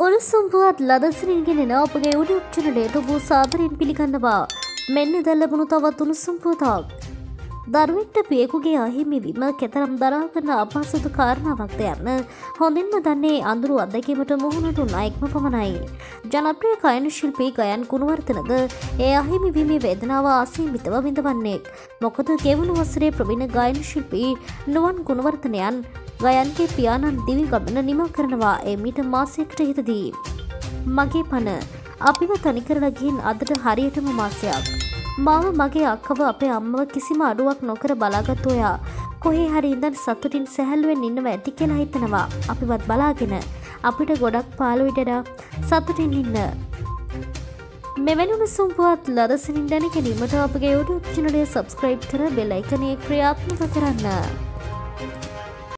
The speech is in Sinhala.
උණුසුම්පුවත් ලදසිරින්ගෙන එන අපගේ උඩුප්චනලට වූ සාදරයෙන් පිළිගන්නවා මෙන්න දැල්ලබුණු තවත් උණුසුම්පුතාක්. දරුවෙක්ට පියෙකුගේ අහිමිවීම කෙතරම් දරාගන්න අපහසුතු කාරණාවක්ද යන්න හොඳින්ම දන්නේ අඳුරු අත්දැකීමට මුහුණටුන් අයෙක්ම පමණයි. ජනප්‍රිය කයන ශිල්පී ගයන් කුණුවර්තනද ඒ අහිමිවීමේ වේදනාව අසීමිතව විඳවන්නේෙක්. මොකද ගෙවුණු වසරේ ප්‍රවිණ ගයන ශිල්පී නුවන් ගුණවර්තනයන් ගයන්ගේ පියාණන් දිවි ගමන නිම කරනවා එමිට මාසයකට හිතදී. මගේ පණ අපිව තනිකරලගින් අදට හරියටම මාසයක්. මාව මගේ අක්කව අපේ අම්මව කිසිම අඩුවක් නොකර බලාගත් ඔයා කොහේ හරි ඉඳන් සතුටින් සැහැල්ලුවෙන් ඉන්නව ඇති කියලා හිතනවා අපිවත් බලාගෙන අපිට ගොඩක් පාලුවිටඩා සතුටින් ඉන්න. මෙවැනිම සුම්පුවත් ලදසිනින් දැන ගැනීමට අපගේ යුඩු චනලේ සබස්ක්‍රයිබ් කර බෙලයිකනය ක්‍රියාත්මක කරන්න.